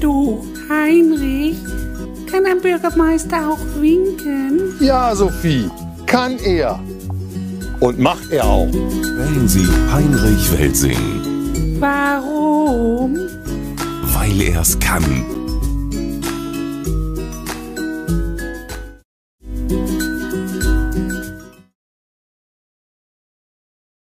Du, Heinrich, kann ein Bürgermeister auch winken? Ja, Sophie, kann er. Und macht er auch. Wählen Sie Heinrich Welsing. Warum? Weil er es kann.